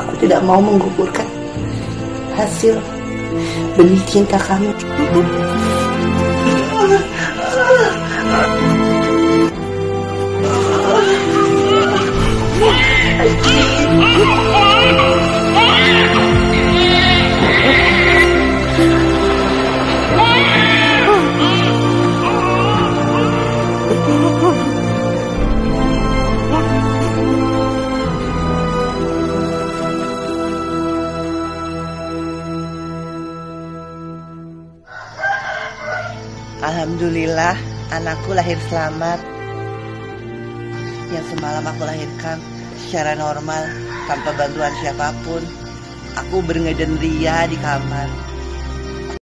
Aku tidak mau menggugurkan hasil benih cinta kami. Alhamdulillah anakku lahir selamat. Yang semalam aku lahirkan secara normal tanpa bantuan siapa pun. Aku berngeden ria di kamar